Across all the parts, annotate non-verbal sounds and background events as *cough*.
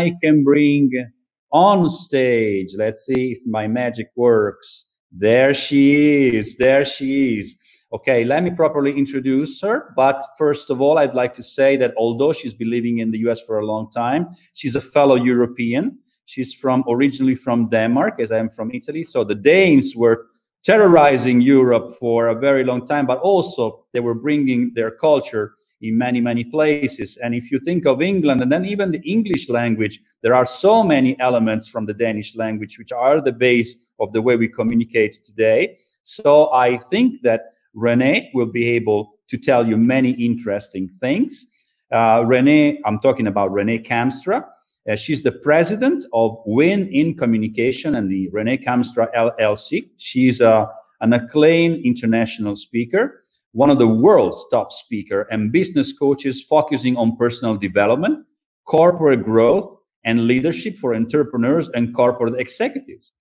I can bring on stage. Let's see if my magic works. There she is. There she is. Okay, let me properly introduce her. But first of all, I'd like to say that although she's been living in the US for a long time, she's a fellow European. She's from originally from Denmark, as I'm from Italy. So the Danes were terrorizing Europe for a very long time, but also they were bringing their culture in many, many places. And if you think of England and then even the English language, there are so many elements from the Danish language which are the base of the way we communicate today. So I think that Rene will be able to tell you many interesting things. Uh, Rene, I'm talking about Rene Kamstra. Uh, she's the president of Win in Communication and the Rene Kamstra LLC. She's uh, an acclaimed international speaker, one of the world's top speaker and business coaches focusing on personal development, corporate growth, and leadership for entrepreneurs and corporate executives.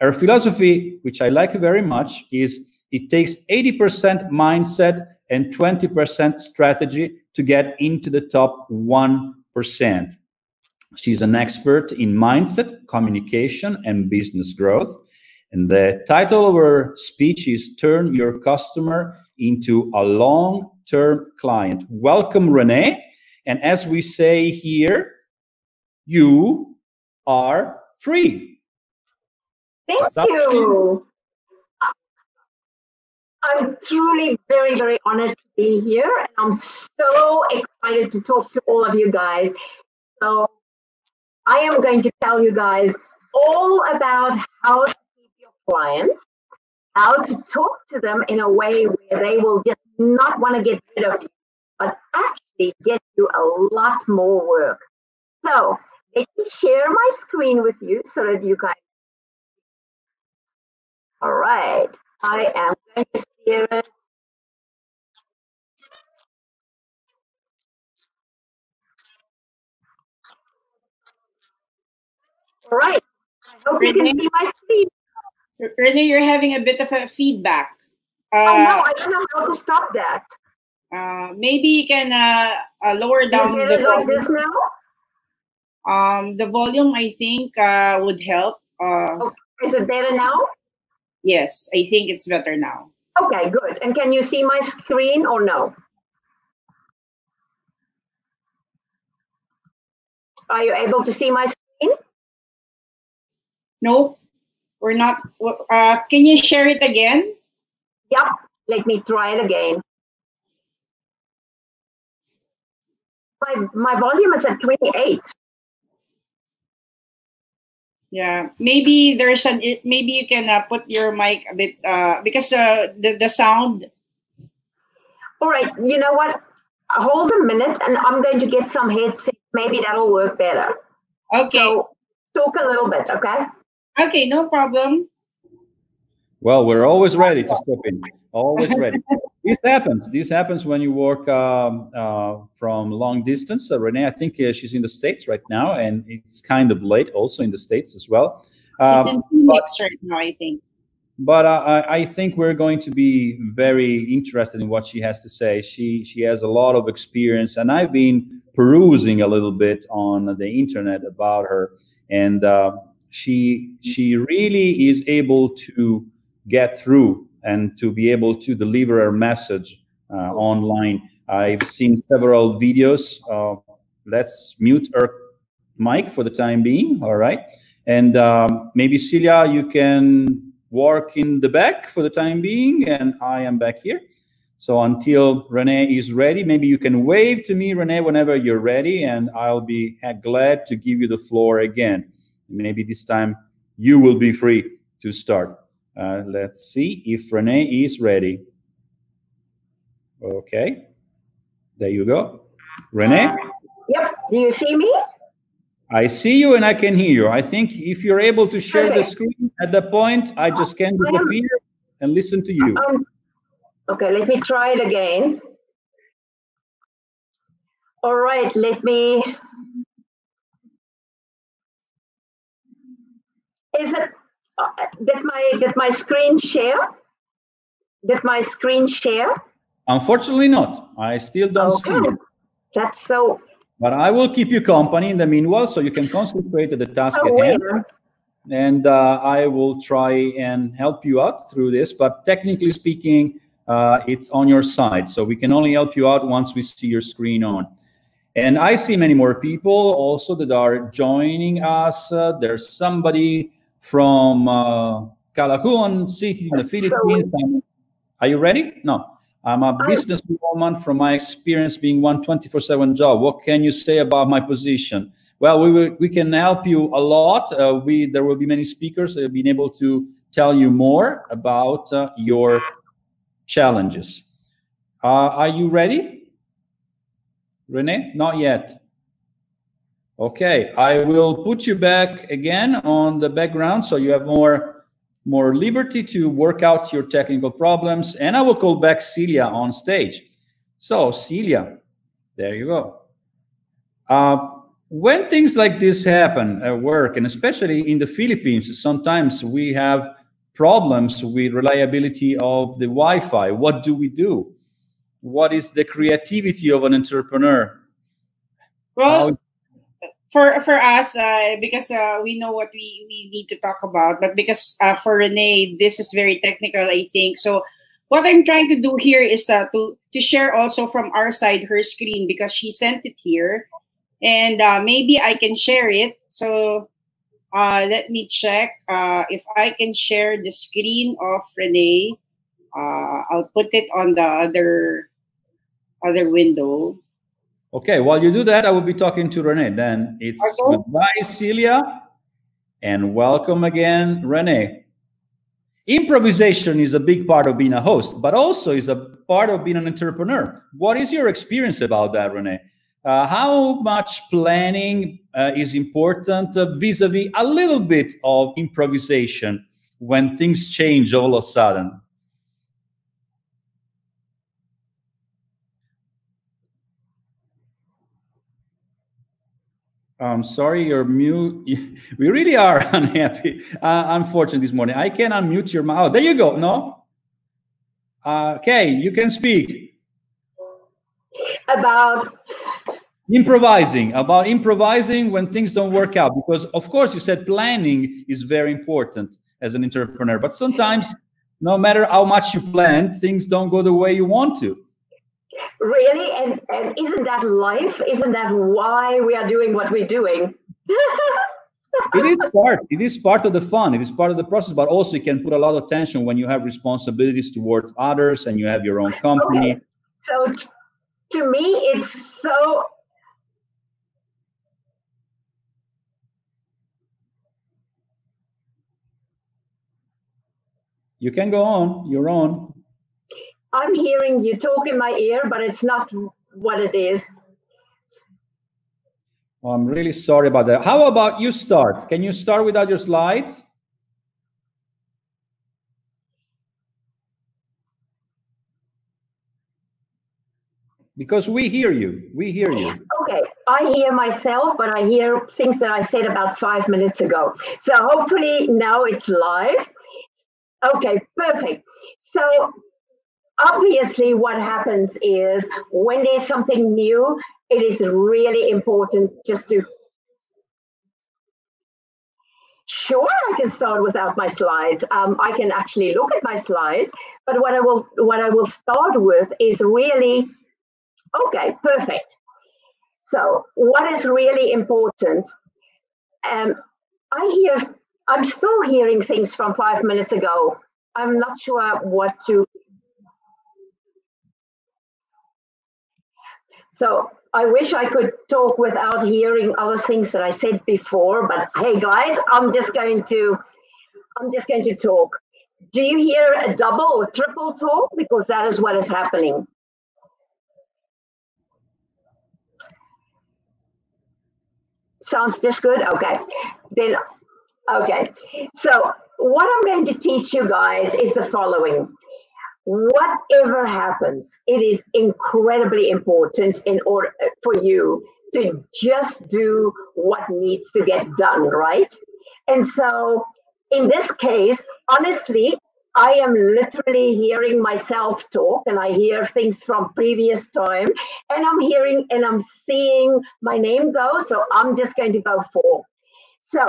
Her philosophy, which I like very much, is it takes 80% mindset and 20% strategy to get into the top 1%. She's an expert in mindset, communication, and business growth. And the title of her speech is Turn Your Customer into a Long Term Client. Welcome, Rene. And as we say here, you are free. Thank you. I'm truly very, very honored to be here. And I'm so excited to talk to all of you guys. So, I am going to tell you guys all about how to keep your clients, how to talk to them in a way where they will just not want to get rid of you, but actually get you a lot more work. So, let me share my screen with you so that you guys. All right. I am going to share it. All right. I hope you can see my screen. Rene, you're having a bit of a feedback. Uh, oh no, I don't know how to stop that. Uh, maybe you can uh, uh lower down the like this now. Um, the volume I think uh, would help. Uh, okay. Is it better now? Yes, I think it's better now. Okay, good. And can you see my screen or no? Are you able to see my screen? No, we're not. Uh, can you share it again? Yep, let me try it again. My, my volume is at 28 yeah maybe there's an maybe you can uh, put your mic a bit uh because uh the, the sound all right you know what hold a minute and i'm going to get some headset maybe that'll work better okay so talk a little bit okay okay no problem. Well we're always ready to step in always ready. *laughs* This happens this happens when you work um, uh, from long distance. Uh, rene i think uh, she's in the states right now and it's kind of late also in the states as well. Um, in Phoenix but, right now i think. But uh, I, I think we're going to be very interested in what she has to say. She she has a lot of experience and i've been perusing a little bit on the internet about her. And uh, she she really is able to get through and to be able to deliver her message uh, online. I've seen several videos. Uh, let's mute our mic for the time being. All right. And um, maybe Celia, you can work in the back for the time being, and I am back here. So until Rene is ready, maybe you can wave to me, Rene, whenever you're ready, and I'll be glad to give you the floor again. Maybe this time you will be free to start. Uh, let's see if Rene is ready. Okay, there you go. Rene? Yep, do you see me? I see you and I can hear you. I think if you're able to share okay. the screen at the point, I just can disappear and listen to you. Um, okay, let me try it again. All right, let me. Is it uh, did my did my screen share? Did my screen share? Unfortunately, not. I still don't okay. see it. That's so But I will keep you company in the meanwhile, so you can concentrate at the task Oh, at hand. and uh, I will try and help you out through this. But technically speaking, uh, it's on your side, so we can only help you out once we see your screen on. And I see many more people also that are joining us. Uh, there's somebody from uh, Caloocan City in the Philippines. Are you ready? No. I'm a businesswoman from my experience being one 24/7 job. What can you say about my position? Well, we will, we can help you a lot. Uh, we there will be many speakers that have been able to tell you more about uh, your challenges. Uh, are you ready, Rene? Not yet. Okay, I will put you back again on the background so you have more more liberty to work out your technical problems, and I will call back Celia on stage. So, Celia, there you go. Uh, when things like this happen at work, and especially in the Philippines, sometimes we have problems with reliability of the Wi-Fi. What do we do? What is the creativity of an entrepreneur? Well, for for us, uh, because uh, we know what we, we need to talk about, but because uh, for Rene, this is very technical, I think. So what I'm trying to do here is uh, to to share also from our side her screen because she sent it here, and uh, maybe I can share it. So uh, let me check if I can share the screen of Rene. I'll put it on the other other window. Okay, while you do that, I will be talking to Rene. Then it's Okay. goodbye, Celia, and welcome again, Rene. Improvisation is a big part of being a host, but also is a part of being an entrepreneur. What is your experience about that, Rene? Uh, how much planning uh, is important uh, vis-a-vis a little bit of improvisation when things change all of a sudden? I'm sorry, you're mute. *laughs* We really are *laughs* unhappy, uh, unfortunate this morning. I can unmute your mouth. There you go. No? Uh, okay, you can speak. About Improvising, about improvising when things don't work out. Because, of course, you said planning is very important as an entrepreneur. But sometimes, no matter how much you plan, things don't go the way you want to. Really, and, and isn't that life? Isn't that why we are doing what we're doing? *laughs* it is part it is part of the fun it is part of the process but also you can put a lot of tension when you have responsibilities towards others and you have your own company Okay. So t- to me, it's so. you can go on you're on I'm hearing you talk in my ear, but it's not what it is. i'm really sorry about that how about you start can you start without your slides because we hear you we hear you Okay, I hear myself, but I hear things that I said about five minutes ago. So hopefully now it's live. Okay, perfect. So obviously, what happens is when there's something new, it is really important just to. Sure, I can start without my slides. Um, I can actually look at my slides, but what I will what I will start with is really okay, perfect. So, what is really important? Um, I hear, I'm still hearing things from five minutes ago. I'm not sure what to. So, I wish I could talk without hearing other things that I said before, but hey, guys, I'm just going to, I'm just going to talk. Do you hear a double or triple talk? Because that is what is happening. Sounds just good? Okay. Then, okay. So, what I'm going to teach you guys is the following. Whatever happens, it is incredibly important in order for you to just do what needs to get done, right? And so, in this case, honestly, I am literally hearing myself talk and I hear things from previous time and I'm hearing and I'm seeing my name go. So I'm just going to go for. So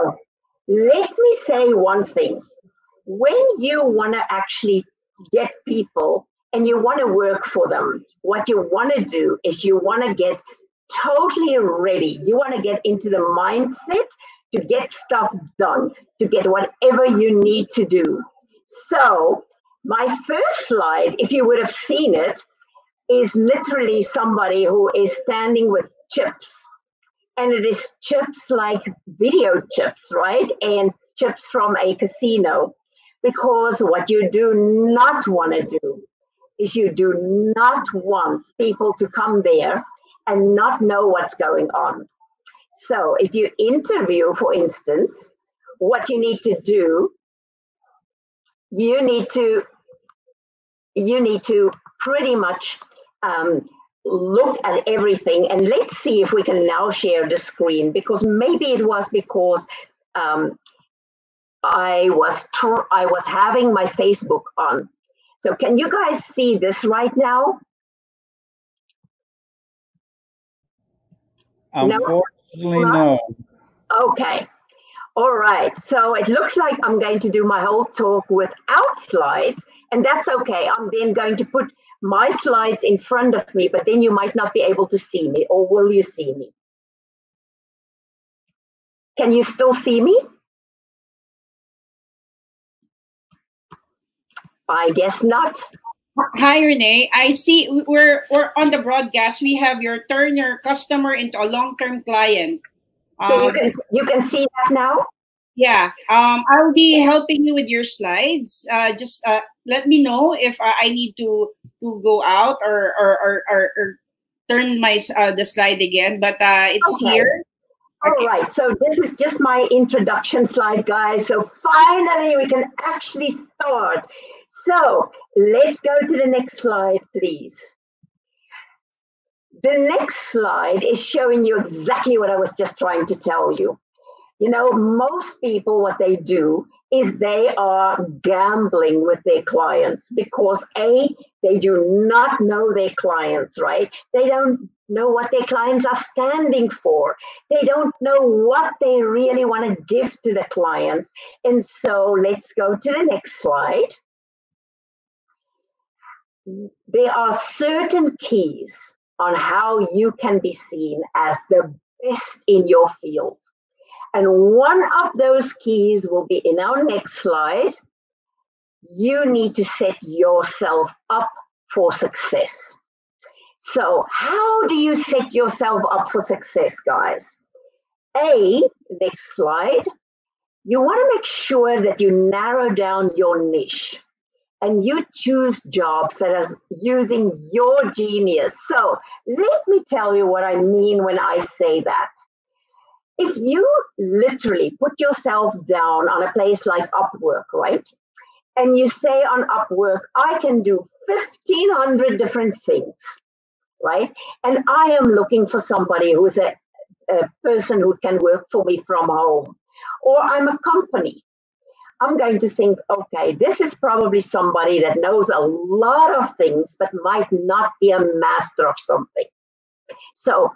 let me say one thing. When you want to actually get people and you want to work for them, what you want to do is you want to get totally ready. You want to get into the mindset to get stuff done, to get whatever you need to do. So, my first slide, if you would have seen it, is literally somebody who is standing with chips. And it is chips like video chips, right? And chips from a casino. Because what you do not want to do is you do not want people to come there and not know what's going on. So if you interview, for instance, what you need to do, you need to you need to pretty much um, look at everything and let's see if we can now share the screen because maybe it was because um, I was tr- I was having my Facebook on. So can you guys see this right now? Unfortunately, no. Okay. All right. So it looks like I'm going to do my whole talk without slides, and that's okay. I'm then going to put my slides in front of me, but then you might not be able to see me, or will you see me? Can you still see me? I guess not. Hi, Rene. I see we're we're on the broadcast. We have your turn your customer into a long-term client. So um, you can you can see that now. Yeah. Um, I'll be helping you with your slides. Uh, just uh, let me know if uh, I need to to go out or or or, or, or turn my uh, the slide again. But uh, it's okay. here. All okay. right. So this is just my introduction slide, guys. So finally, we can actually start. So let's go to the next slide, please. The next slide is showing you exactly what I was just trying to tell you. You know, most people, what they do is they are gambling with their clients because A, they do not know their clients, right? They don't know what their clients are standing for. They don't know what they really want to give to the clients. And so let's go to the next slide there are certain keys on how you can be seen as the best in your field. And one of those keys will be in our next slide. You need to set yourself up for success. So, how do you set yourself up for success, guys? A, next slide, you want to make sure that you narrow down your niche and you choose jobs that are using your genius. So let me tell you what I mean when I say that. If you literally put yourself down on a place like Upwork, right? And you say on Upwork, I can do 1,500 different things, right? And I am looking for somebody who's a, a person who can work for me from home. Or I'm a company I'm going to think, okay, this is probably somebody that knows a lot of things, but might not be a master of something. So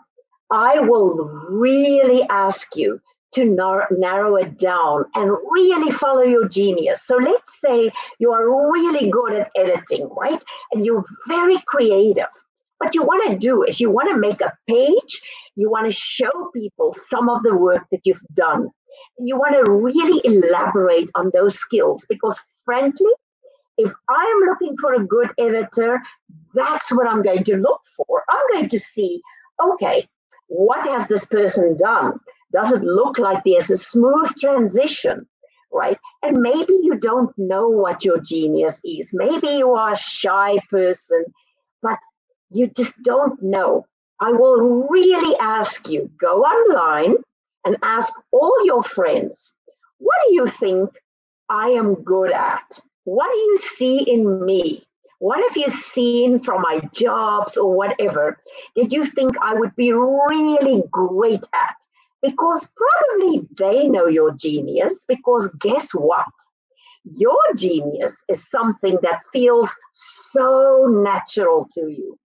I will really ask you to nar- narrow it down and really follow your genius. So let's say you are really good at editing, right? And you're very creative. What you want to do is you want to make a page, you want to show people some of the work that you've done you want to really elaborate on those skills because, frankly, if I am looking for a good editor, that's what I'm going to look for. I'm going to see, okay, what has this person done? Does it look like there's a smooth transition? Right? And maybe you don't know what your genius is. Maybe you are a shy person, but you just don't know. I will really ask you go online and ask all your friends, what do you think I am good at? What do you see in me? What have you seen from my jobs or whatever that you think I would be really great at? Because probably they know your genius, because guess what? Your genius is something that feels so natural to you.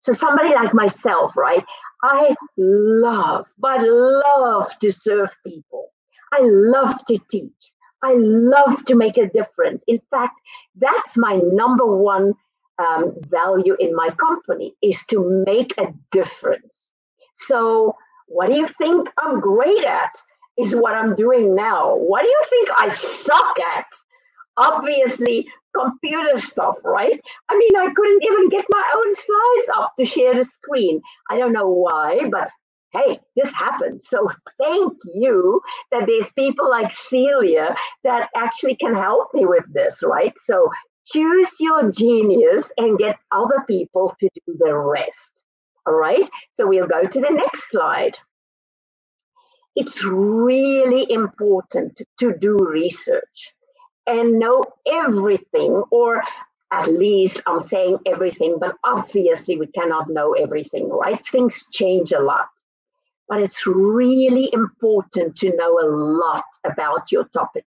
So, somebody like myself, right? I love, but love to serve people. I love to teach. I love to make a difference. In fact, that's my number one um, value in my company is to make a difference. So, what do you think I'm great at? Is what I'm doing now. What do you think I suck at? Obviously, computer stuff, right? I mean, I couldn't even get my own slides up to share the screen. I don't know why, but hey, this happens. So thank you that there's people like Celia that actually can help me with this, right? So choose your genius and get other people to do the rest. All right. So we'll go to the next slide. It's really important to do research and know everything, or at least I'm saying everything, but obviously we cannot know everything, right? Things change a lot. But it's really important to know a lot about your topic.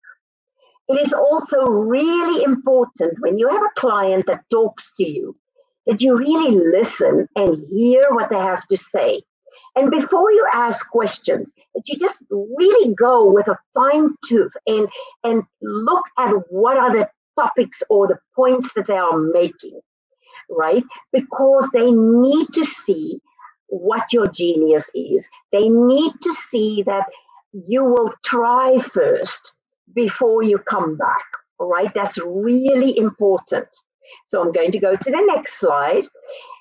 It is also really important when you have a client that talks to you that you really listen and hear what they have to say. And before you ask questions, that you just really go with a fine tooth and, and look at what are the topics or the points that they are making, right? Because they need to see what your genius is. They need to see that you will try first before you come back. All right, that's really important. So I'm going to go to the next slide.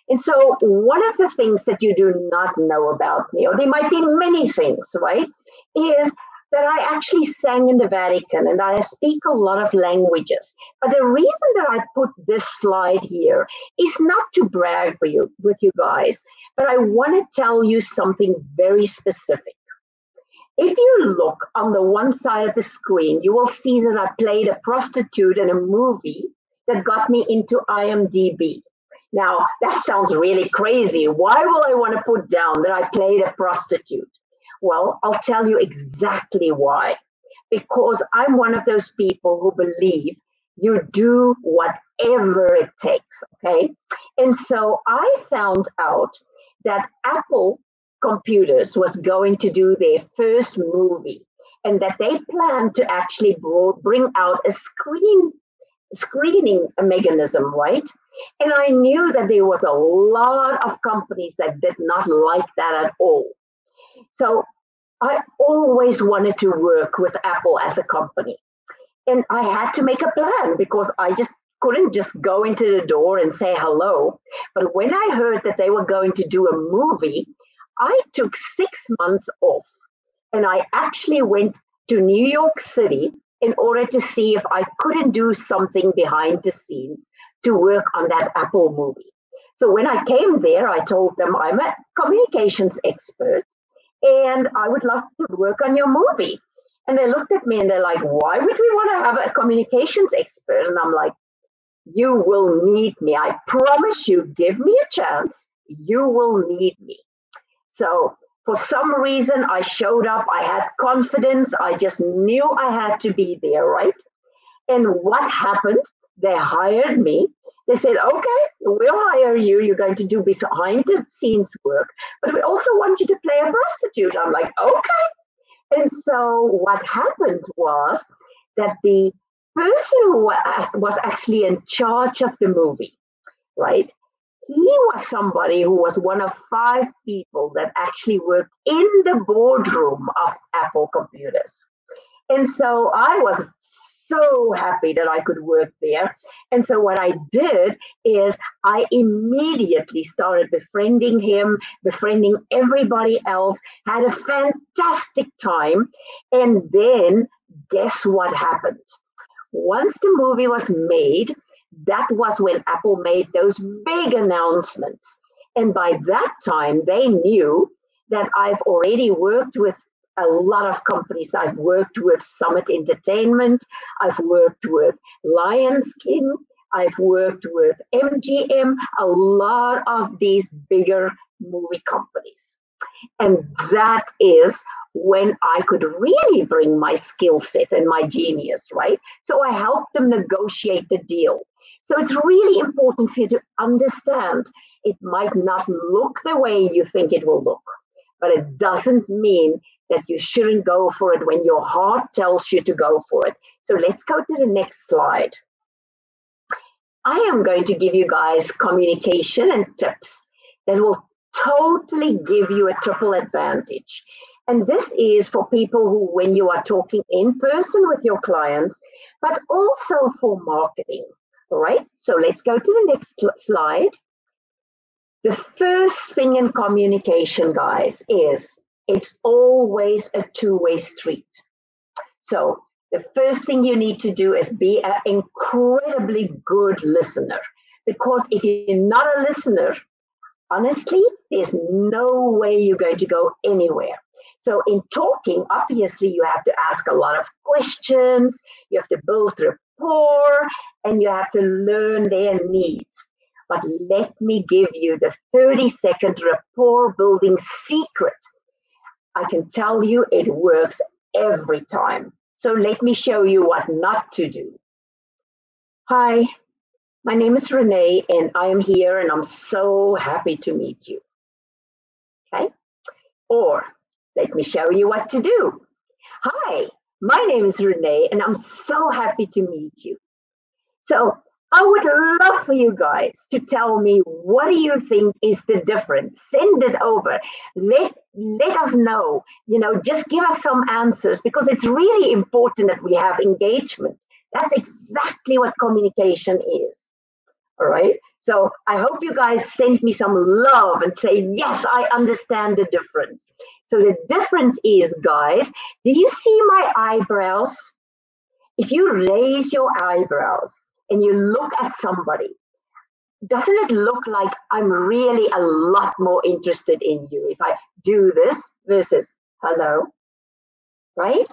And so, one of the things that you do not know about me, or there might be many things, right, is that I actually sang in the Vatican and I speak a lot of languages. But the reason that I put this slide here is not to brag for you with you guys, but I want to tell you something very specific. If you look on the one side of the screen, you will see that I played a prostitute in a movie that got me into IMDb. Now, that sounds really crazy. Why will I want to put down that I played a prostitute? Well, I'll tell you exactly why. Because I'm one of those people who believe you do whatever it takes, okay? And so I found out that Apple computers was going to do their first movie and that they planned to actually bring out a screen screening mechanism right and i knew that there was a lot of companies that did not like that at all. So i always wanted to work with apple as a company. And i had to make a plan because i just couldn't just go into the door and say hello. But when i heard that they were going to do a movie I took six months off. And I actually went to New York City in order to see if I couldn't do something behind the scenes to work on that Apple movie. So when I came there, I told them I'm a communications expert and I would love to work on your movie. And they looked at me and they're like, why would we want to have a communications expert? And I'm like, you will need me. I promise you, give me a chance. You will need me. So for some reason, I showed up. I had confidence. I just knew I had to be there, right? And what happened? They hired me. They said, okay, we'll hire you. You're going to do behind the scenes work, but we also want you to play a prostitute. I'm like, okay. And so what happened was that the person who was actually in charge of the movie, right? he was somebody who was one of five people that actually worked in the boardroom of Apple computers. And so I was so happy that I could work there. And so what I did is I immediately started befriending him, befriending everybody else, had a fantastic time. And then guess what happened? Once the movie was made, that was when Apple made those big announcements. And by that time, they knew that I've already worked with a lot of companies. I've worked with Summit Entertainment, I've worked with Lions King, I've worked with MGM, a lot of these bigger movie companies. And that is when I could really bring my skill set and my genius, right? So I helped them negotiate the deal. So it's really important for you to understand it might not look the way you think it will look, but it doesn't mean that you shouldn't go for it when your heart tells you to go for it. So let's go to the next slide. I am going to give you guys communication and tips that will totally give you a triple advantage. And this is for people who, when you are talking in person with your clients, but also for marketing. All right, so let's go to the next slide. The first thing in communication, guys, is it's always a two way street. So the first thing you need to do is be an incredibly good listener. Because if you're not a listener, honestly, there's no way you're going to go anywhere. So, in talking, obviously, you have to ask a lot of questions, you have to build rapport, and you have to learn their needs. But let me give you the 30 second rapport building secret. I can tell you it works every time. So let me show you what not to do. Hi, my name is Rene, and I am here, and I'm so happy to meet you. Okay? Or let me show you what to do. Hi, my name is Rene, and I'm so happy to meet you. So I would love for you guys to tell me what do you think is the difference. Send it over. Let let us know. You know, just give us some answers because it's really important that we have engagement. That's exactly what communication is. All right. So I hope you guys send me some love and say, yes, I understand the difference. So the difference is, guys, do you see my eyebrows? If you raise your eyebrows, and you look at somebody, doesn't it look like I'm really a lot more interested in you if I do this versus hello? Right?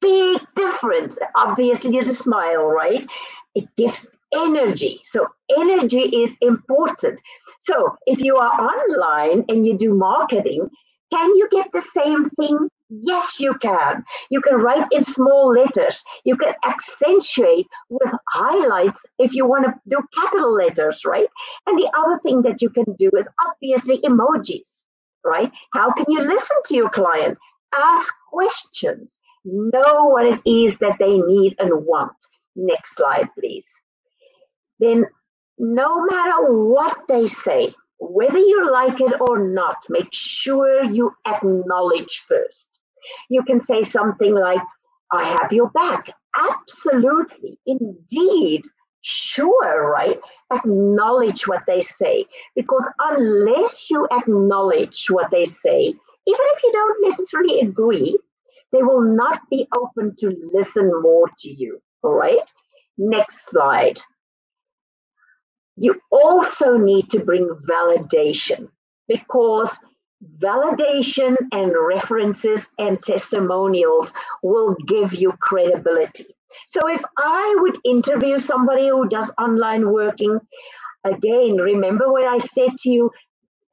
Big difference. Obviously, the smile, right? It gives energy. So, energy is important. So, if you are online and you do marketing, can you get the same thing Yes, you can. You can write in small letters. You can accentuate with highlights if you want to do capital letters, right? And the other thing that you can do is obviously emojis, right? How can you listen to your client? Ask questions. Know what it is that they need and want. Next slide, please. Then, no matter what they say, whether you like it or not, make sure you acknowledge first. You can say something like, I have your back. Absolutely. Indeed. Sure, right? Acknowledge what they say. Because unless you acknowledge what they say, even if you don't necessarily agree, they will not be open to listen more to you. All right? Next slide. You also need to bring validation because validation and references and testimonials will give you credibility. So if I would interview somebody who does online working, again, remember what I said to you,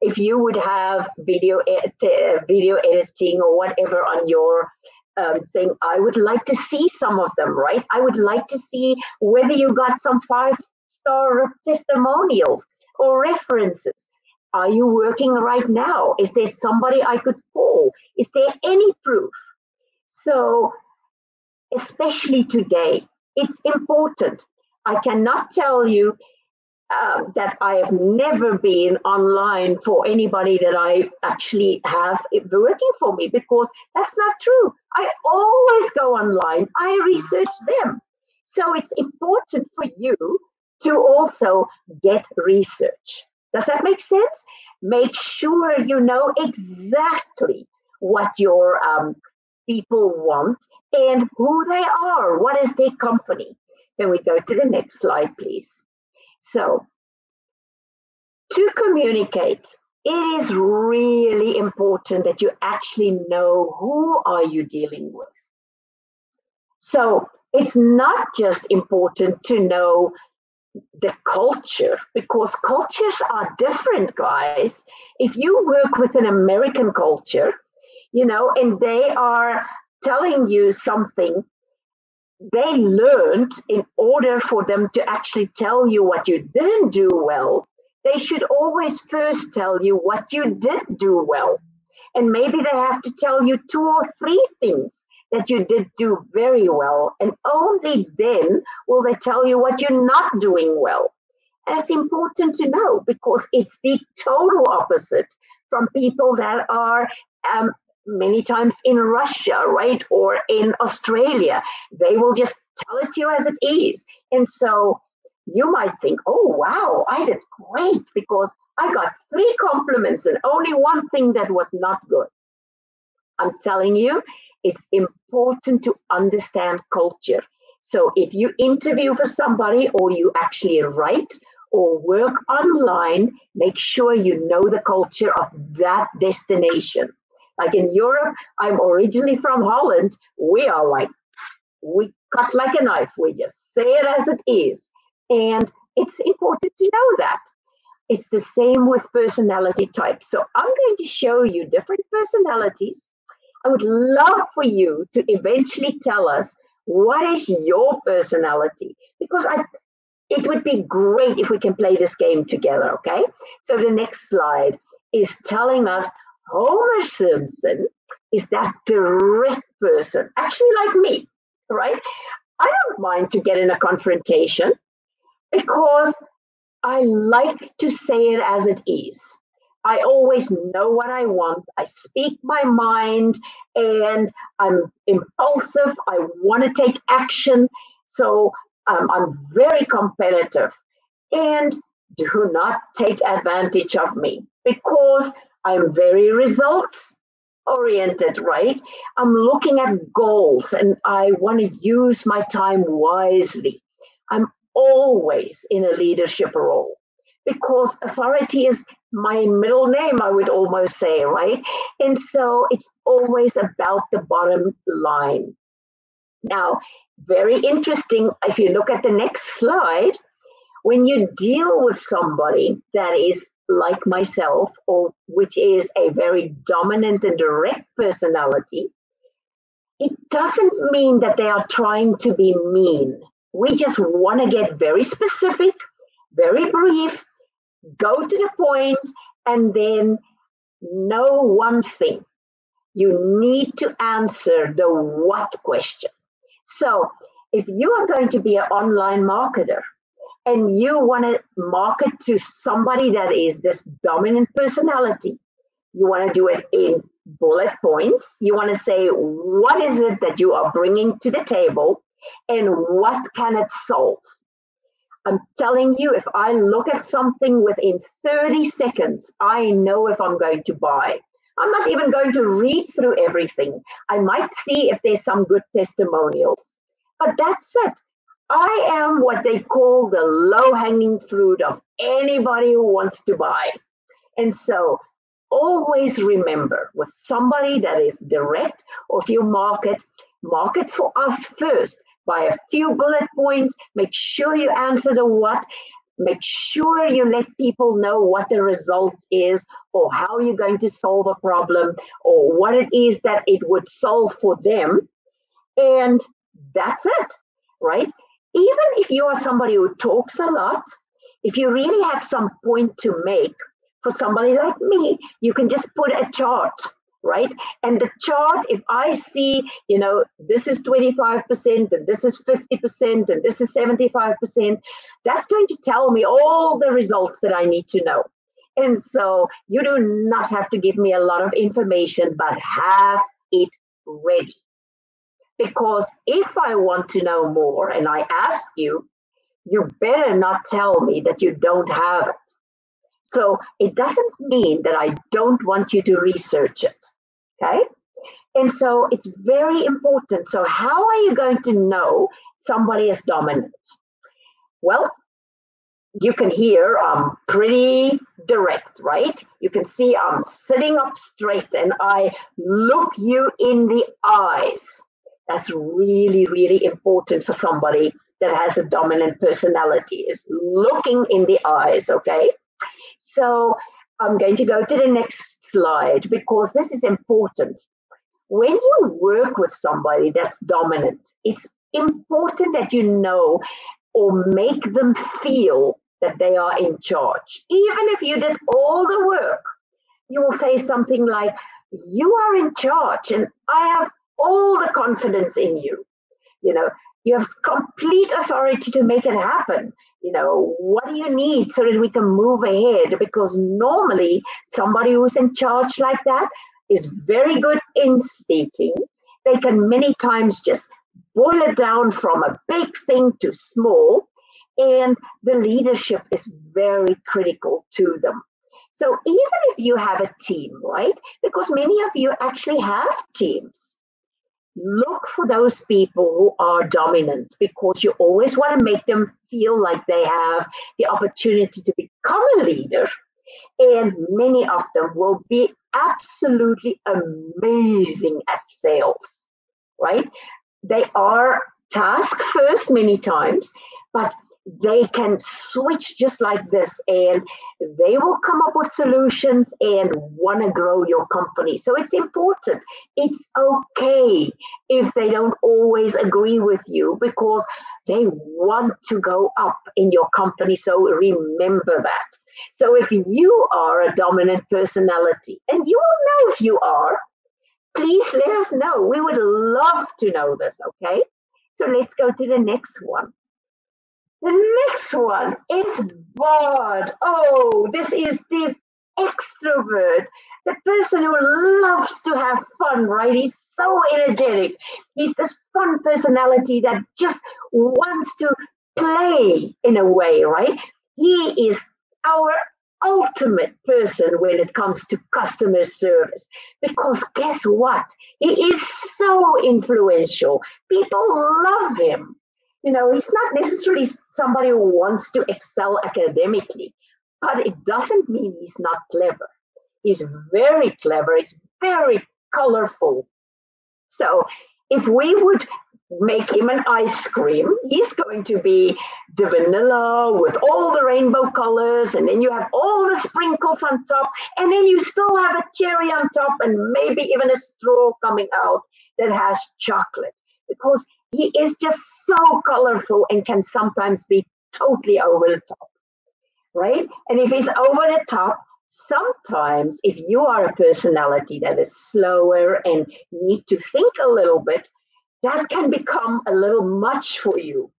if you would have video edit, video editing or whatever on your um, thing, I would like to see some of them, right? I would like to see whether you got some five star testimonials or references. Are you working right now? Is there somebody I could call? Is there any proof? So, especially today, it's important. I cannot tell you uh, that I have never been online for anybody that I actually have working for me because that's not true. I always go online, I research them. So it's important for you to also get research. Does that make sense? Make sure you know exactly what your um, people want and who they are. What is their company? Can we go to the next slide, please. So, to communicate, it is really important that you actually know who are you dealing with. So, it's not just important to know the culture because cultures are different, guys. If you work with an American culture, you know, and they are telling you something they learned in order for them to actually tell you what you didn't do well, they should always first tell you what you did do well. And maybe they have to tell you two or three things that you did do very well. And only then will they tell you what you're not doing well. And it's important to know because it's the total opposite from people that are um, many times in Russia, right, or in Australia. They will just tell it to you as it is. And so you might think, oh, wow, I did great because I got three compliments and only one thing that was not good. I'm telling you, it's important to understand culture. So if you interview for somebody or you actually write or work online, make sure you know the culture of that destination. Like in Europe, I'm originally from Holland. We are like, we cut like a knife. We just say it as it is. And it's important to know that. It's the same with personality types. So I'm going to show you different personalities. I would love for you to eventually tell us what is your personality because I it would be great if we can play this game together, okay? So the next slide is telling us Homer Simpson is that direct person, actually like me, right? I don't mind to get in a confrontation because I like to say it as it is. I always know what I want. I speak my mind and I'm impulsive. I want to take action. So um, I'm very competitive. And do not take advantage of me because I'm very results oriented, right? I'm looking at goals and I want to use my time wisely. I'm always in a leadership role because authority is my middle name, I would almost say, right? And so it's always about the bottom line. Now, very interesting, if you look at the next slide, when you deal with somebody that is like myself, or which is a very dominant and direct personality, it doesn't mean that they are trying to be mean. We just want to get very specific, very brief, go to the point, and then know one thing. You need to answer the what question. So, if you are going to be an online marketer, and you want to market to somebody that is this dominant personality, you want to do it in bullet points. You want to say, what is it that you are bringing to the table and what can it solve? I'm telling you, if I look at something within 30 seconds, I know if I'm going to buy. I'm not even going to read through everything. I might see if there's some good testimonials, but that's it. I am what they call the low hanging fruit of anybody who wants to buy. And so always remember with somebody that is direct, or if you market, market for us first by a few bullet points. Make sure you answer the what. Make sure you let people know what the result is, or how you're going to solve a problem, or what it is that it would solve for them. And that's it, right? even if you are somebody who talks a lot, if you really have some point to make for somebody like me, you can just put a chart, right? And the chart, if I see, you know, this is 25% and this is 50% and this is 75%, that's going to tell me all the results that I need to know. And so you do not have to give me a lot of information, but have it ready. Because if I want to know more and I ask you, you better not tell me that you don't have it. So it doesn't mean that I don't want you to research it. Okay. And so it's very important. So, how are you going to know somebody is dominant? Well, you can hear I'm pretty direct, right? You can see I'm sitting up straight and I look you in the eyes. That's really, really important for somebody that has a dominant personality is looking in the eyes, okay? So I'm going to go to the next slide because this is important. When you work with somebody that's dominant, it's important that you know or make them feel that they are in charge. Even if you did all the work, you will say something like, You are in charge, and I have all the confidence in you. You know, you have complete authority to make it happen. You know, what do you need so that we can move ahead? Because normally, somebody who's in charge like that is very good in speaking. They can many times just boil it down from a big thing to small, and the leadership is very critical to them. So even if you have a team, right? Because many of you actually have teams. Look for those people who are dominant because you always want to make them feel like they have the opportunity to become a leader. And many of them will be absolutely amazing at sales, right? They are task first many times, but they can switch just like this and they will come up with solutions and want to grow your company. So it's important. It's okay if they don't always agree with you because they want to go up in your company. So remember that. So if you are a dominant personality, and you will know if you are, please let us know. We would love to know this, okay? So let's go to the next one. The next one is Bart. Oh, this is the extrovert, the person who loves to have fun, right? He's so energetic. He's this fun personality that just wants to play in a way, right? He is our ultimate person when it comes to customer service because guess what? He is so influential. People love him. You know, he's not necessarily somebody who wants to excel academically, but it doesn't mean he's not clever. He's very clever, he's very colorful. So if we would make him an ice cream. He's going to be the vanilla with all the rainbow colors, and then you have all the sprinkles on top, and then you still have a cherry on top, and maybe even a straw coming out that has chocolate because he is just so colorful and can sometimes be totally over the top, right? And if he's over the top, sometimes if you are a personality that is slower and need to think a little bit, that can become a little much for you.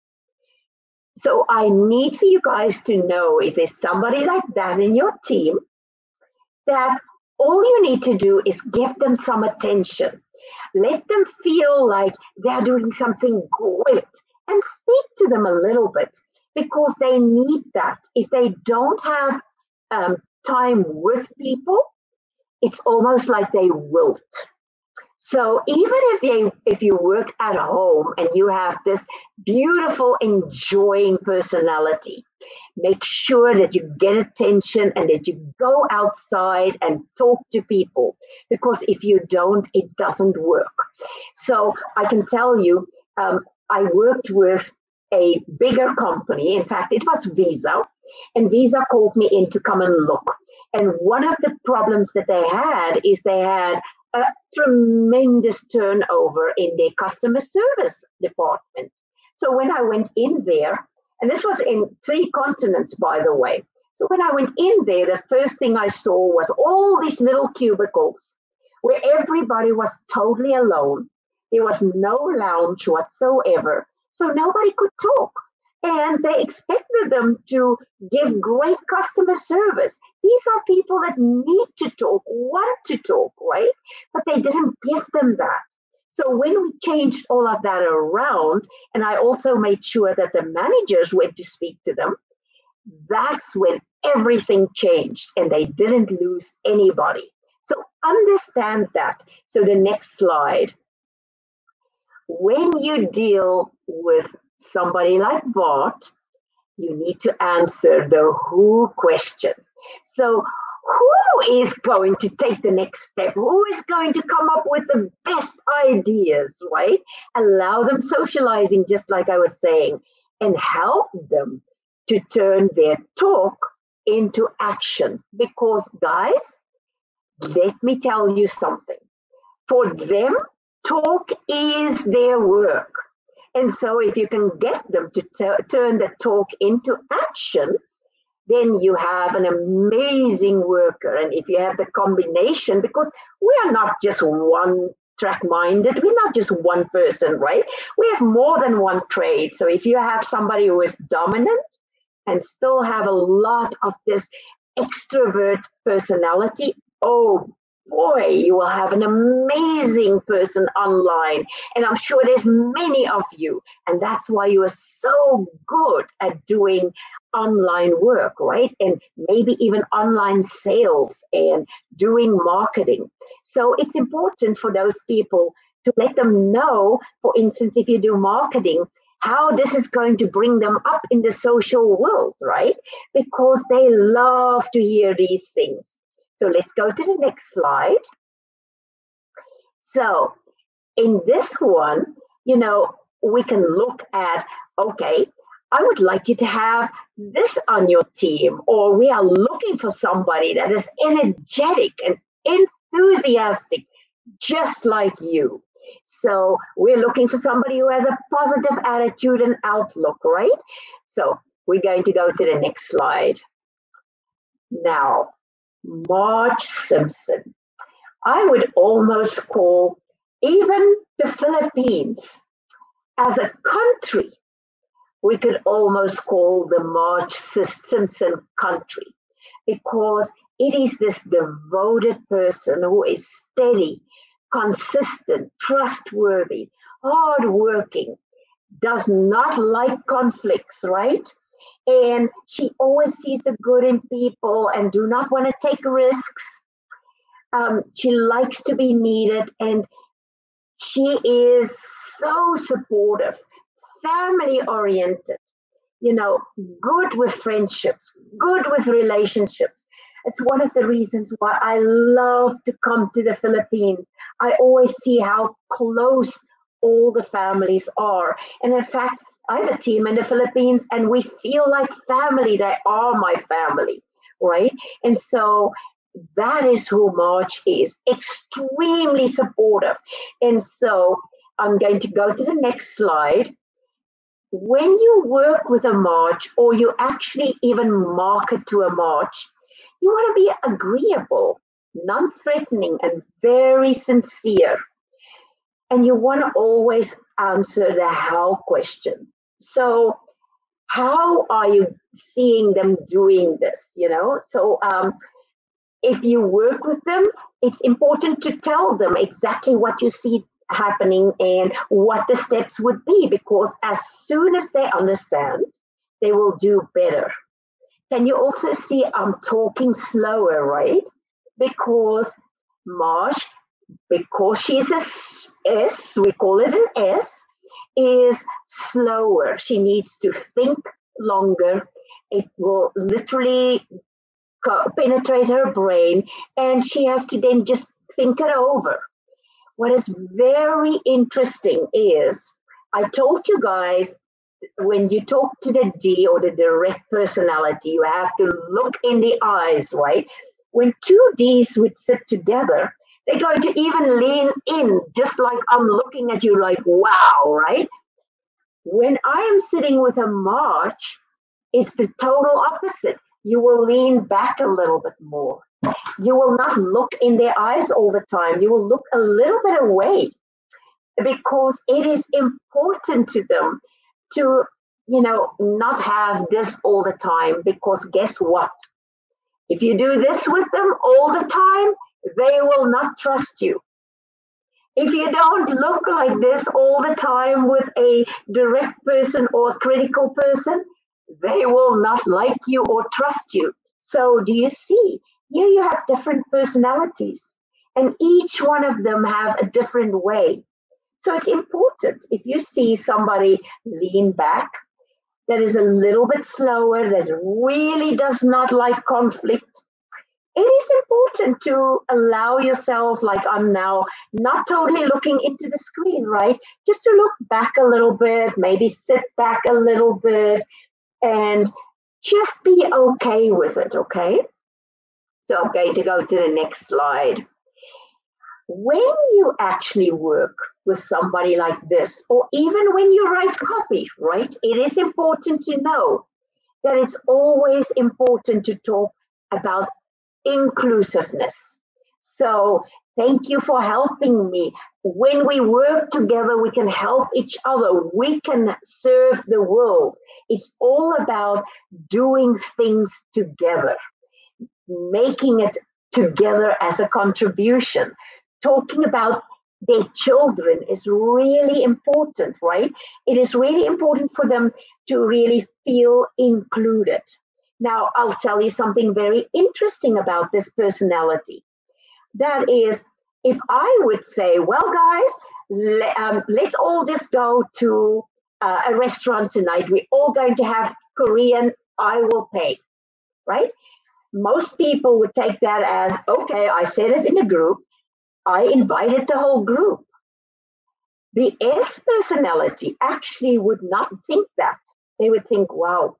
So I need for you guys to know if there's somebody like that in your team, that all you need to do is give them some attention. Let them feel like they're doing something great and speak to them a little bit because they need that. If they don't have um, time with people, it's almost like they wilt. So even if you if you work at home and you have this beautiful, enjoying personality, make sure that you get attention and that you go outside and talk to people. Because if you don't, it doesn't work. So I can tell you, um, I worked with a bigger company. In fact, it was Visa, and Visa called me in to come and look. And one of the problems that they had is they had a tremendous turnover in their customer service department. So when I went in there, and this was in three continents, by the way. So when I went in there, the first thing I saw was all these little cubicles where everybody was totally alone. There was no lounge whatsoever. So nobody could talk and they expected them to give great customer service. These are people that need to talk, want to talk, right? But they didn't give them that. So when we changed all of that around, and I also made sure that the managers went to speak to them, that's when everything changed and they didn't lose anybody. So understand that. So the next slide. When you deal with somebody like Bart, you need to answer the who question. So, who is going to take the next step? Who is going to come up with the best ideas, right? Allow them socializing, just like I was saying. and help them to turn their talk into action. Because, guys, let me tell you something. For them, talk is their work. And so, if you can get them to t- turn the talk into action, then you have an amazing worker. And if you have the combination, because we are not just one track minded, we're not just one person, right? We have more than one trait. So if you have somebody who is dominant and still have a lot of this extrovert personality, oh boy, you will have an amazing person online. And I'm sure there's many of you. And that's why you are so good at doing online work, right? And maybe even online sales and doing marketing. So it's important for those people to let them know, for instance, if you do marketing, how this is going to bring them up in the social world, right? Because they love to hear these things. So let's go to the next slide. So in this one, you know, we can look at, okay, I would like you to have this on your team, or we are looking for somebody that is energetic and enthusiastic, just like you. So we're looking for somebody who has a positive attitude and outlook, right? So we're going to go to the next slide. Now, Marge Simpson. I would almost call even the Philippines as a country we could almost call the Marge Simpson country because it is this devoted person who is steady, consistent, trustworthy, hardworking, does not like conflicts, right? And she always sees the good in people and do not want to take risks. Um, she likes to be needed and she is so supportive family oriented, you know, good with friendships, good with relationships. It's one of the reasons why I love to come to the Philippines. I always see how close all the families are. And in fact, I have a team in the Philippines and we feel like family. They are my family, right? And so that is who Marge is extremely supportive. And so I'm going to go to the next slide when you work with a Marge or you actually even market to a Marge, you want to be agreeable, non threatening, and very sincere. And you want to always answer the how question. So, how are you seeing them doing this? You know, so um, if you work with them, it's important to tell them exactly what you see happening and what the steps would be because as soon as they understand, they will do better. Can you also see I'm talking slower, right? Because Marge, because she's a S, we call it an S, is slower. She needs to think longer. It will literally penetrate her brain, and she has to then just think it over what is very interesting is I told you guys when you talk to the D or the direct personality, you have to look in the eyes, right? When two Ds would sit together, they're going to even lean in, just like I'm looking at you, like, wow, right? When I am sitting with a Marge, it's the total opposite. You will lean back a little bit more you will not look in their eyes all the time. You will look a little bit away because it is important to them to, you know, not have this all the time. Because guess what? If you do this with them all the time, they will not trust you. If you don't look like this all the time with a direct person or a critical person, they will not like you or trust you. So, do you see? here you have different personalities and each one of them have a different way so it's important if you see somebody lean back that is a little bit slower that really does not like conflict it is important to allow yourself, like I'm now, not totally looking into the screen, right? Just to look back a little bit, maybe sit back a little bit, and just be okay with it, okay? So I'm going to go to the next slide. When you actually work with somebody like this, or even when you write copy, right, it is important to know that it's always important to talk about inclusiveness. So thank you for helping me. When we work together, we can help each other. We can serve the world. It's all about doing things together, making it together as a contribution. Talking about their children is really important, right? It is really important for them to really feel included. Now, I'll tell you something very interesting about this personality. That is, if I would say, well, guys, le- um, let's all just go to uh, a restaurant tonight. We're all going to have Korean, I will pay, right? Most people would take that as, okay, I said it in a group, I invited the whole group. The S personality actually would not think that. They would think, wow,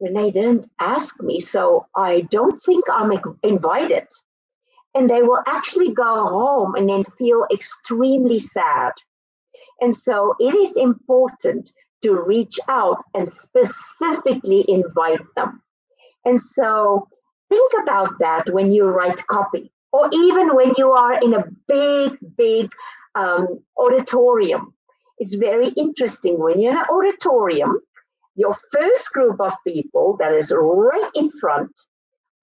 Rene didn't ask me, so I don't think I'm invited. And they will actually go home and then feel extremely sad. And so it is important to reach out and specifically invite them. And so think about that when you write copy, or even when you are in a big, big um, auditorium. It's very interesting when you're in an auditorium your first group of people that is right in front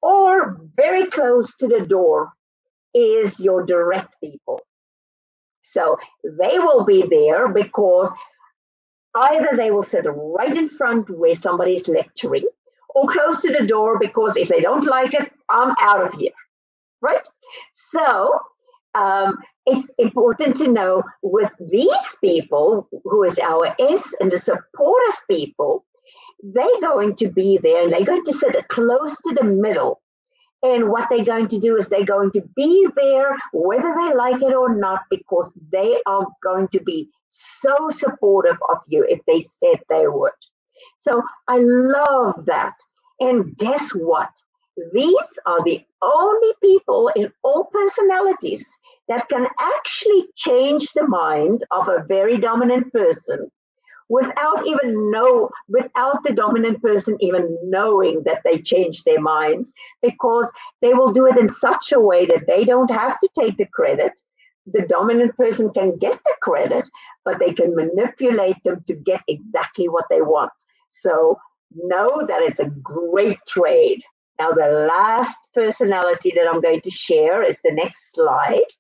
or very close to the door is your direct people. So they will be there because either they will sit right in front where somebody is lecturing or close to the door because if they don't like it, I'm out of here. Right? So um, it's important to know with these people, who is our S and the supportive people, they're going to be there and they're going to sit close to the middle. And what they're going to do is they're going to be there whether they like it or not, because they are going to be so supportive of you if they said they would. So I love that. And guess what? These are the only people in all personalities that can actually change the mind of a very dominant person without even know without the dominant person even knowing that they changed their minds because they will do it in such a way that they don't have to take the credit. The dominant person can get the credit but they can manipulate them to get exactly what they want. So know that it's a great trade. Now the last personality that i'm going to share is the next slide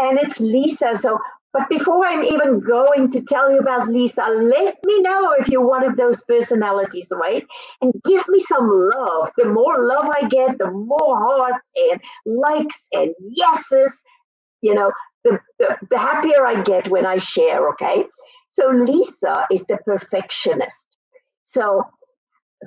and it's Lisa. So, but before I'm even going to tell you about Lisa, let me know if you're one of those personalities, right? And give me some love. The more love I get, the more hearts and likes and yeses, you know, the, the, the happier I get when I share, okay? So, Lisa is the perfectionist. So,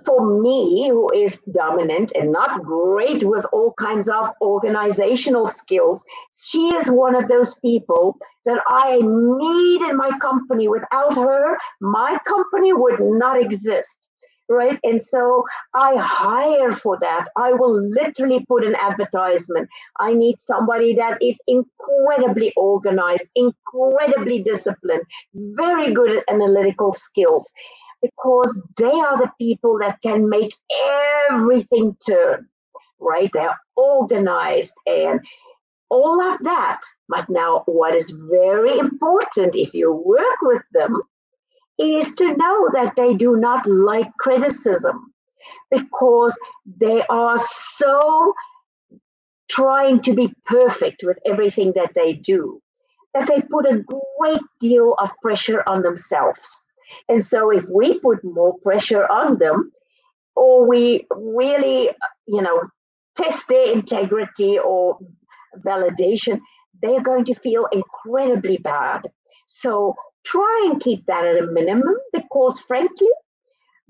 for me, who is dominant and not great with all kinds of organizational skills, she is one of those people that I need in my company. Without her, my company would not exist. Right. And so I hire for that. I will literally put an advertisement. I need somebody that is incredibly organized, incredibly disciplined, very good at analytical skills because they are the people that can make everything turn, right? They're organized and all of that. But now, what is very important if you work with them is to know that they do not like criticism because they are so trying to be perfect with everything that they do that they put a great deal of pressure on themselves and so if we put more pressure on them, or we really, you know, test their integrity or validation, they're going to feel incredibly bad. So try and keep that at a minimum because, frankly,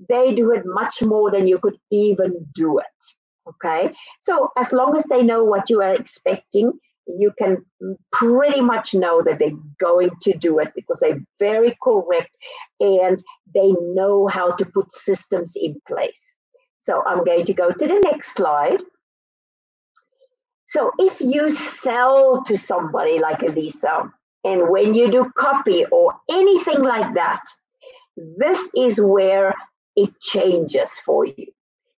they do it much more than you could even do it. Okay, so as long as they know what you are expecting, you can pretty much know that they're going to do it because they're very correct and they know how to put systems in place. So I'm going to go to the next slide. So if you sell to somebody like Elisa, and when you do copy or anything like that, this is where it changes for you.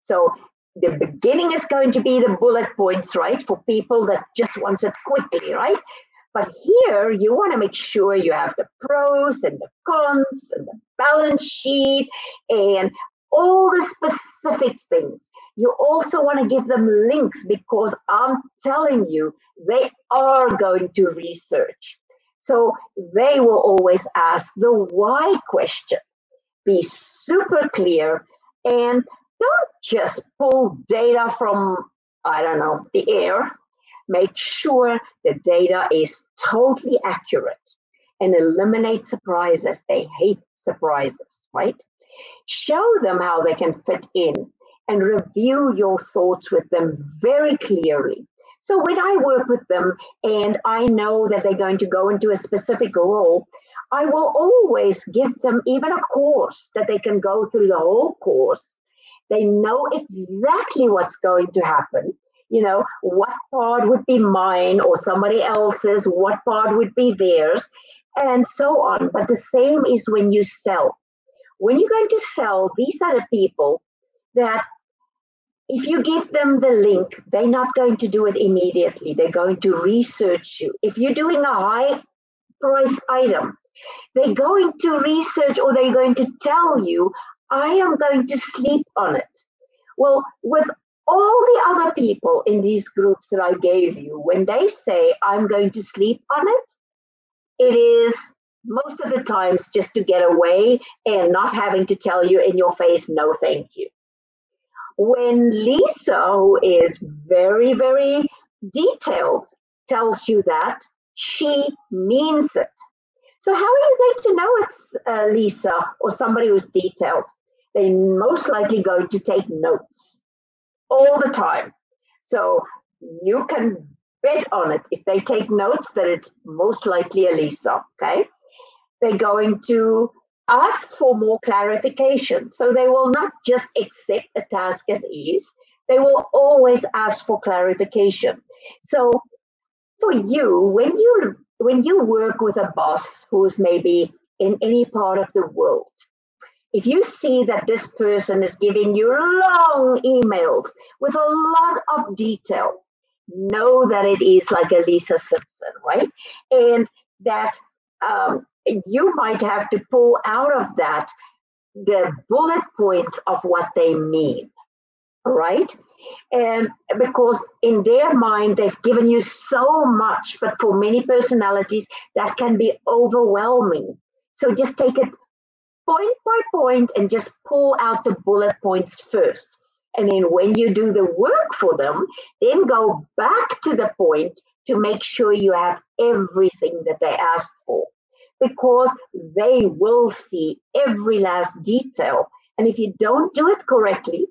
So the beginning is going to be the bullet points, right? For people that just wants it quickly, right? But here you want to make sure you have the pros and the cons and the balance sheet and all the specific things. You also want to give them links because I'm telling you, they are going to research. So they will always ask the why question. Be super clear and don't just pull data from, I don't know, the air. Make sure the data is totally accurate and eliminate surprises. They hate surprises, right? Show them how they can fit in and review your thoughts with them very clearly. So when I work with them and I know that they're going to go into a specific role, I will always give them even a course that they can go through the whole course they know exactly what's going to happen. You know, what part would be mine or somebody else's, what part would be theirs, and so on. But the same is when you sell. When you're going to sell, these are the people that if you give them the link, they're not going to do it immediately. They're going to research you. If you're doing a high price item, they're going to research or they're going to tell you I am going to sleep on it. Well, with all the other people in these groups that I gave you, when they say I'm going to sleep on it, it is most of the times just to get away and not having to tell you in your face, no, thank you. When Lisa, who is very, very detailed, tells you that, she means it. So, how are you going to know it's uh, Lisa or somebody who's detailed? They most likely going to take notes all the time. So, you can bet on it. If they take notes, that it's most likely a Lisa. Okay. They're going to ask for more clarification. So, they will not just accept a task as is, they will always ask for clarification. So, for you, when you when you work with a boss who's maybe in any part of the world, if you see that this person is giving you long emails with a lot of detail, know that it is like a Lisa Simpson, right? And that um, you might have to pull out of that the bullet points of what they mean, right? And because in their mind they've given you so much but for many personalities that can be overwhelming. So just take it point by point and just pull out the bullet points first. And then when you do the work for them then go back to the point to make sure you have everything that they asked for. Because they will see every last detail. And if you don't do it correctly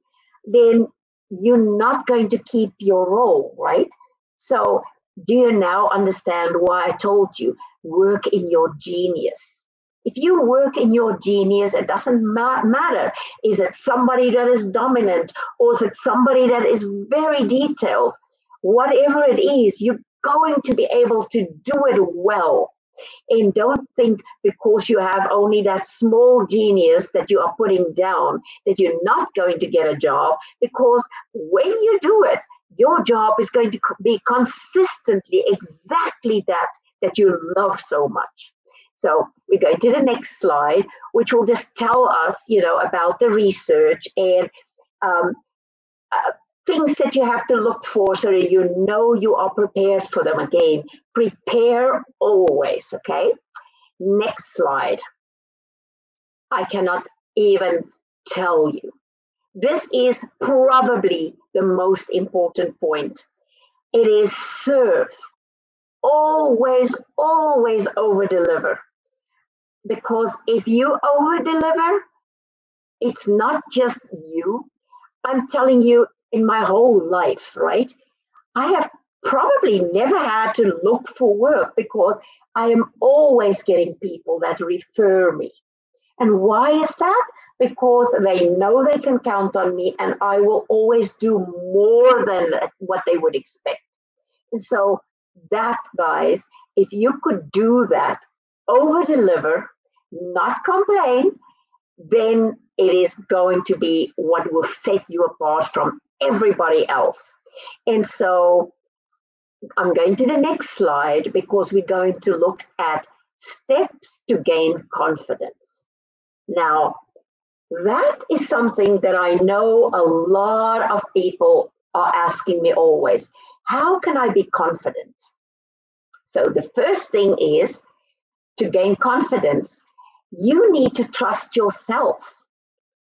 then you're not going to keep your role, right? So, do you now understand why I told you work in your genius? If you work in your genius, it doesn't ma- matter. Is it somebody that is dominant or is it somebody that is very detailed? Whatever it is, you're going to be able to do it well. And don't think because you have only that small genius that you are putting down that you're not going to get a job. Because when you do it, your job is going to be consistently exactly that that you love so much. So we go to the next slide, which will just tell us, you know, about the research and um, uh, things that you have to look for so that you know you are prepared for them again. Prepare always, okay? Next slide. I cannot even tell you. This is probably the most important point. It is serve. Always, always over deliver. Because if you over deliver, it's not just you. I'm telling you, in my whole life, right? I have probably never had to look for work because I am always getting people that refer me. And why is that? Because they know they can count on me and I will always do more than what they would expect. And so, that, guys, if you could do that, over deliver, not complain, then it is going to be what will set you apart from everybody else. And so I'm going to the next slide because we're going to look at steps to gain confidence. Now, that is something that I know a lot of people are asking me always. How can I be confident? So, the first thing is to gain confidence, you need to trust yourself.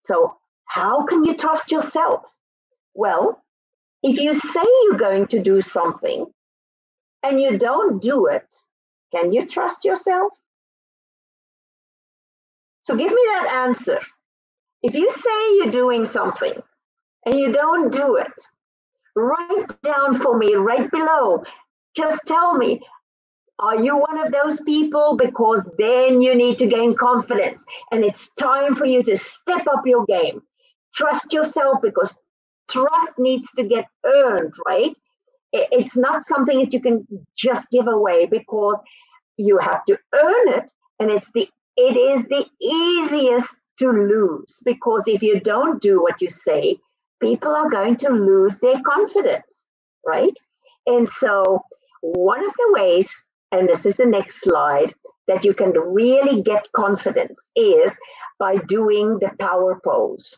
So, how can you trust yourself? Well, if you say you're going to do something and you don't do it, can you trust yourself? So give me that answer. If you say you're doing something and you don't do it, write down for me right below. Just tell me, are you one of those people? Because then you need to gain confidence and it's time for you to step up your game. Trust yourself because trust needs to get earned, right? It's not something that you can just give away because you have to earn it and it's the it is the easiest to lose because if you don't do what you say people are going to lose their confidence right and so one of the ways and this is the next slide that you can really get confidence is by doing the power pose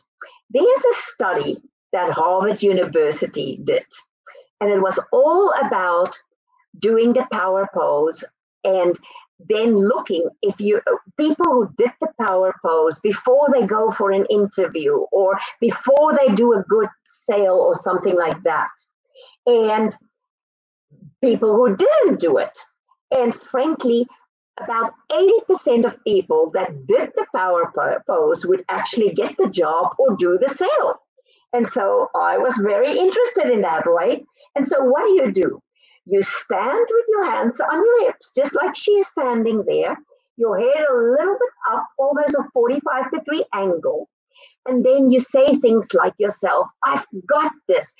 there's a study that Harvard University did. And it was all about doing the power pose and then looking if you people who did the power pose before they go for an interview or before they do a good sale or something like that. And people who didn't do it. And frankly about 80% of people that did the power pose would actually get the job or do the sale and so I was very interested in that, right? And so what do you do? You stand with your hands on your hips, just like she is standing there, your head a little bit up, almost a 45 degree angle. And then you say things like yourself, I've got this.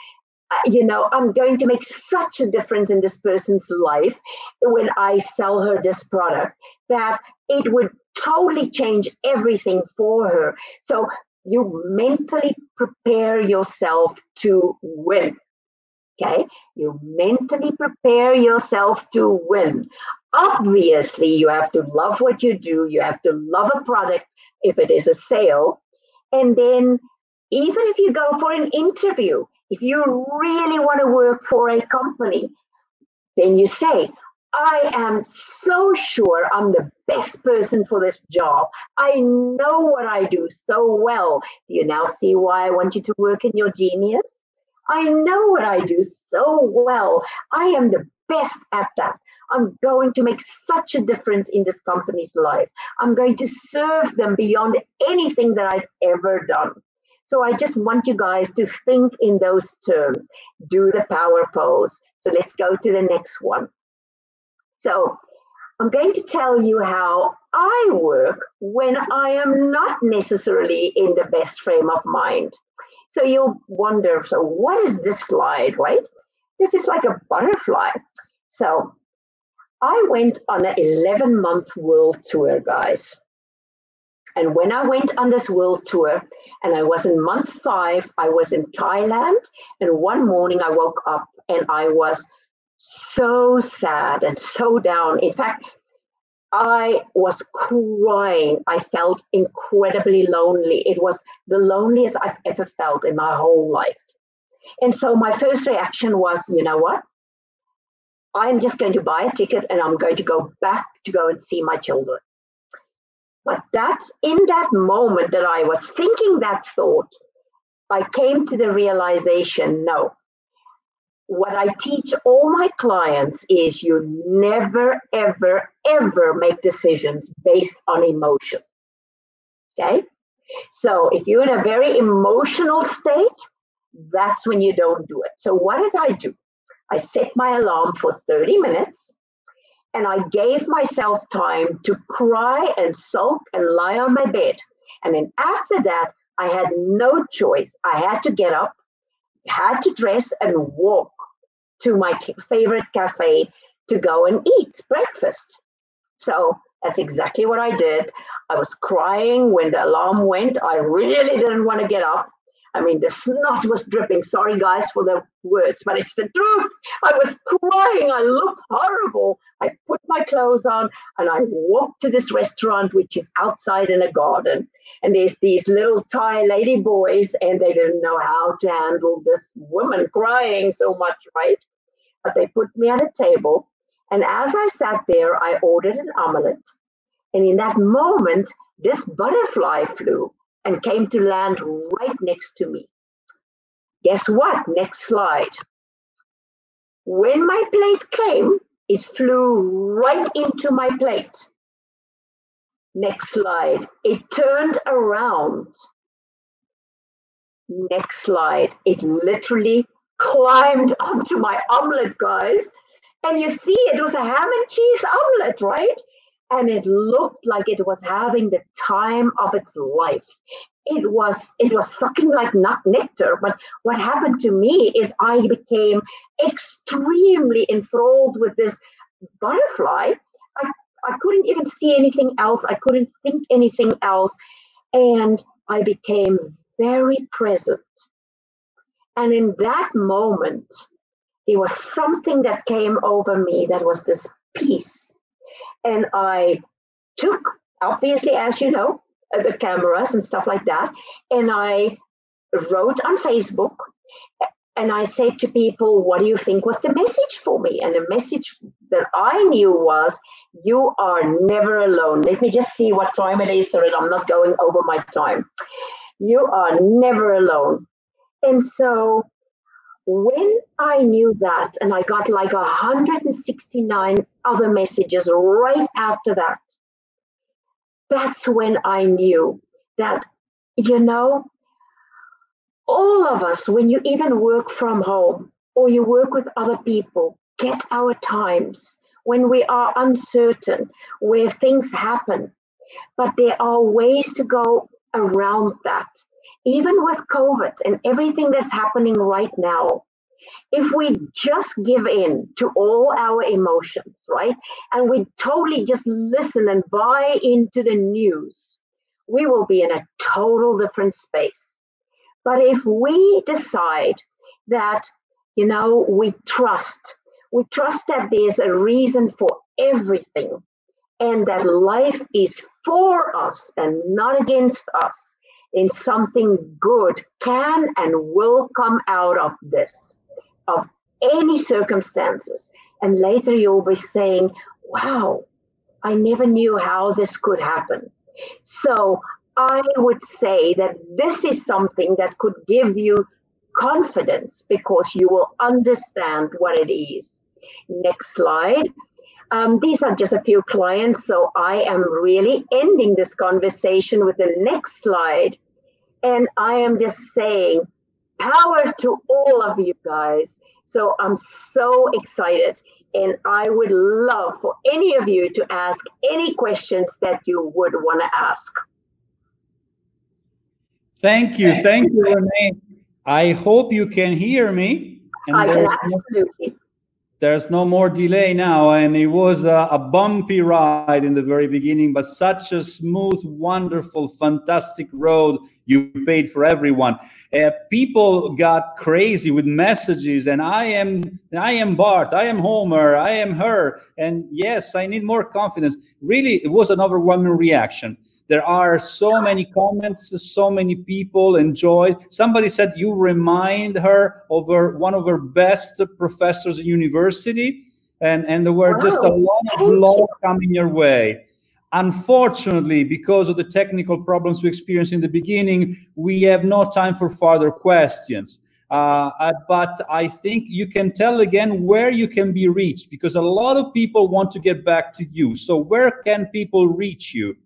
Uh, you know, I'm going to make such a difference in this person's life when I sell her this product that it would totally change everything for her. So you mentally prepare yourself to win. Okay, you mentally prepare yourself to win. Obviously, you have to love what you do, you have to love a product if it is a sale. And then, even if you go for an interview, if you really want to work for a company, then you say, I am so sure I'm the best person for this job. I know what I do so well. Do you now see why I want you to work in your genius? I know what I do so well. I am the best at that. I'm going to make such a difference in this company's life. I'm going to serve them beyond anything that I've ever done. So I just want you guys to think in those terms. Do the power pose. So let's go to the next one. So I'm going to tell you how I work when I am not necessarily in the best frame of mind. So you'll wonder, so what is this slide, right? This is like a butterfly. So I went on an 11 month world tour, guys. And when I went on this world tour, and I was in month five, I was in Thailand. And one morning I woke up and I was so sad and so down. In fact, I was crying. I felt incredibly lonely. It was the loneliest I've ever felt in my whole life. And so my first reaction was, you know what? I'm just going to buy a ticket and I'm going to go back to go and see my children. But that's in that moment that I was thinking that thought, I came to the realization no, what I teach all my clients is you never, ever, ever make decisions based on emotion. Okay? So if you're in a very emotional state, that's when you don't do it. So what did I do? I set my alarm for 30 minutes and I gave myself time to cry and sulk and lie on my bed. And then after that, I had no choice. I had to get up, had to dress and walk to my favorite cafe to go and eat breakfast. So that's exactly what I did. I was crying when the alarm went. I really didn't want to get up. I mean, the snot was dripping. Sorry, guys, for the words, but it's the truth. I was crying. I looked horrible. I put my clothes on and I walked to this restaurant, which is outside in a garden. And there's these little Thai lady boys, and they didn't know how to handle this woman crying so much, right? But they put me at a table. And as I sat there, I ordered an omelette. And in that moment, this butterfly flew and came to land right next to me. Guess what? Next slide. When my plate came, it flew right into my plate. Next slide. It turned around. Next slide. It literally climbed *laughs* onto my omelet, guys. And you see, it was a ham and cheese omelet, right? And it looked like it was having the time of its life. It was it was sucking like nut nectar but what happened to me is i became extremely enthralled with this butterfly. I i couldn't even see anything else. I couldn't think anything else. And i became very present. And in that moment there was something that came over me that was this peace and I took, obviously, as you know, uh, the cameras and stuff like that, and I wrote on Facebook and I said to people, What do you think was the message for me? And the message that I knew was, You are never alone. Let me just see what time it is so that I'm not going over my time. You are never alone. And so when I knew that, and I got like 169 other messages right after that, that's when I knew that, you know, all of us, when you even work from home or you work with other people, get our times when we are uncertain, where things happen. But there are ways to go around that even with COVID and everything that's happening right now, if we just give in to all our emotions, right, and we totally just listen and buy into the news, we will be in a total different space. But if we decide that, you know, we trust, we trust that there's a reason for everything and that life is for us and not against us, then something good can and will come out of this, of any circumstances. And later you'll be saying, wow, I never knew how this could happen. So I would say that this is something that could give you confidence because you will understand what it is. Next slide. Um, these are just a few clients, so I am really ending this conversation with the next slide. And I am just saying, power to all of you guys. So I'm so excited. And I would love for any of you to ask any questions that you would want to ask. Thank you. Thank you, Rene. I hope you can hear me. And I can absolutely. There's no more delay now, and it was a, a, bumpy ride in the very beginning, but such a smooth, wonderful, fantastic road you paid for everyone. Uh, people got crazy with messages, and I am, I am Bart, I am Homer, I am her, and yes, I need more confidence. Really, it was an overwhelming reaction. There are so many comments, so many people enjoyed. Somebody said you remind her of her, one of her best professors in university, and, and there were wow. just a lot of love coming your way. Unfortunately, because of the technical problems we experienced in the beginning, we have no time for further questions. Uh, uh, but I think you can tell again where you can be reached because a lot of people want to get back to you. So, where can people reach you?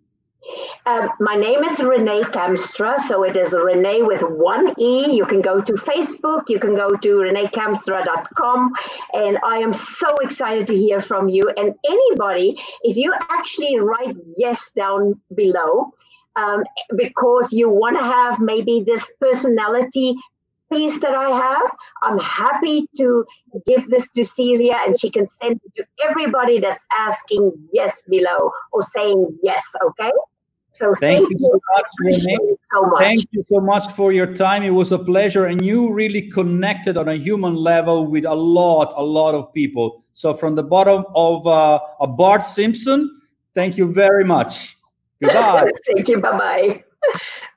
Um, my name is Rene Kamstra, so it is Rene with one E. You can go to Facebook, you can go to renekamstra.com, and I am so excited to hear from you. And anybody, if you actually write yes down below, um, because you want to have maybe this personality piece that I have, I'm happy to give this to Celia and she can send it to everybody that's asking yes below or saying yes, okay? So thank, thank you so much, So much. Thank you so much for your time. It was a pleasure, and you really connected on a human level with a lot, a lot of people. So from the bottom of uh, a Bart Simpson, thank you very much. *laughs* Goodbye. thank you. Bye bye. *laughs*